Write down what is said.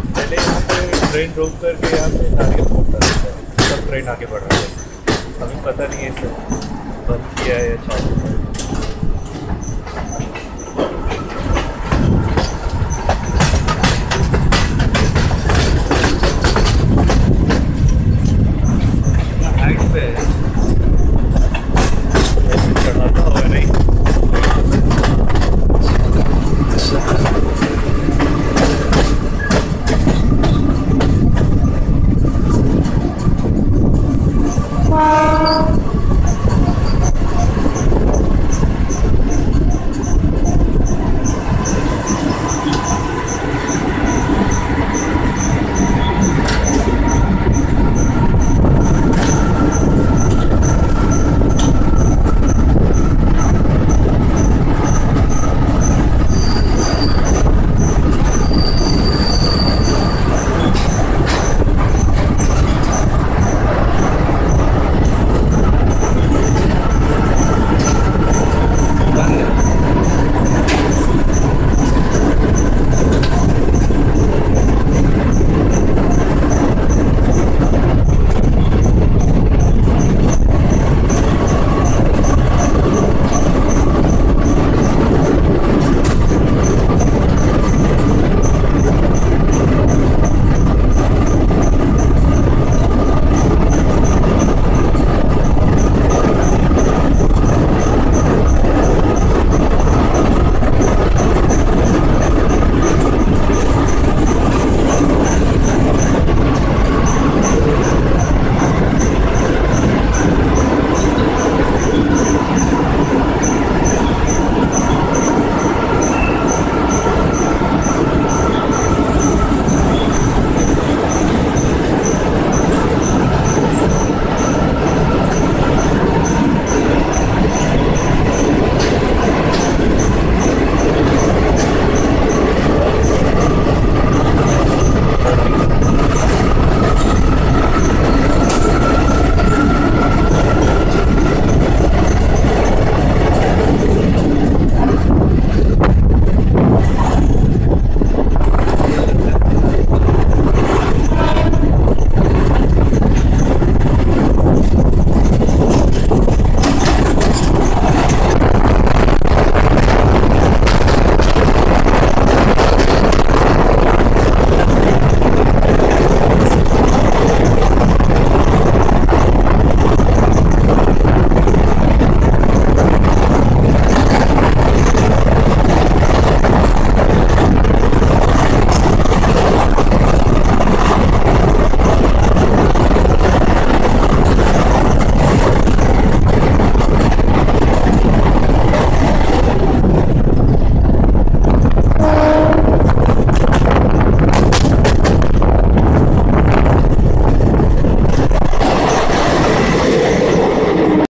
Train रोक करके यहाँ पे नारियल पहुँचता रहता सब ट्रेन आगे बढ़ रहा है। हमें पता नहीं है sir But yeah, it's all.